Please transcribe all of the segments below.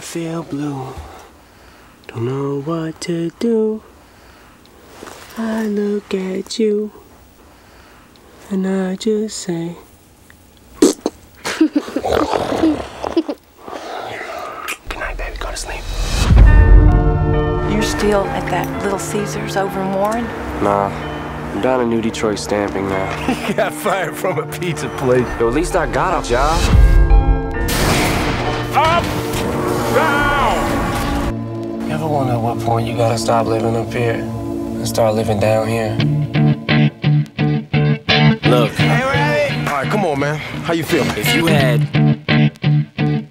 I feel blue. Don't know what to do. I look at you and I just say. Good night, baby. Go to sleep. You're still at that Little Caesars over in Warren? Nah, I'm down in New Detroit stamping now. Got fired from a pizza place. Yo, at least I got a job. Up! Down! You ever wonder at what point you gotta stop living up here and start living down here? Look, Hey, Rabbit! All right, come on, man. How you feeling? if you had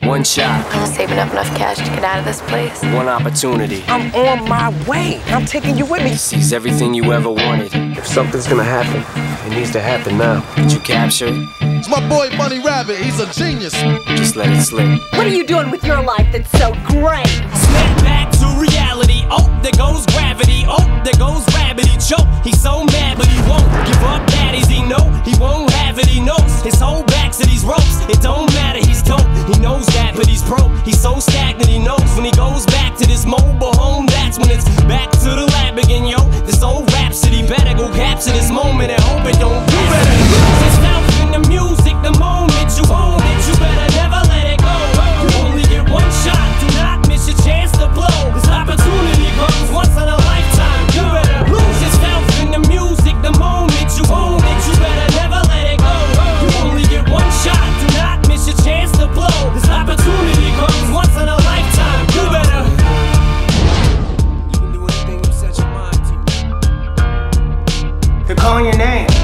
one shot, I'm saving up enough cash to get out of this place. one opportunity, I'm on my way. I'm taking you with me. seize everything you ever wanted. If something's gonna happen, it needs to happen now. Did you capture it? It's my boy Bunny Rabbit. He's a genius. Just let it slip. What are you doing with your life that's so great? Snap back to reality. Oh, there goes gravity. Oh, there goes rabbit. He choke. He's so mad, but he won't give up. Daddies, he know he won't have it. He knows his whole back to these ropes. It don't matter. He's dope. He knows that, but he's broke. He's so stagnant. He knows when he goes back to this moment. calling your name.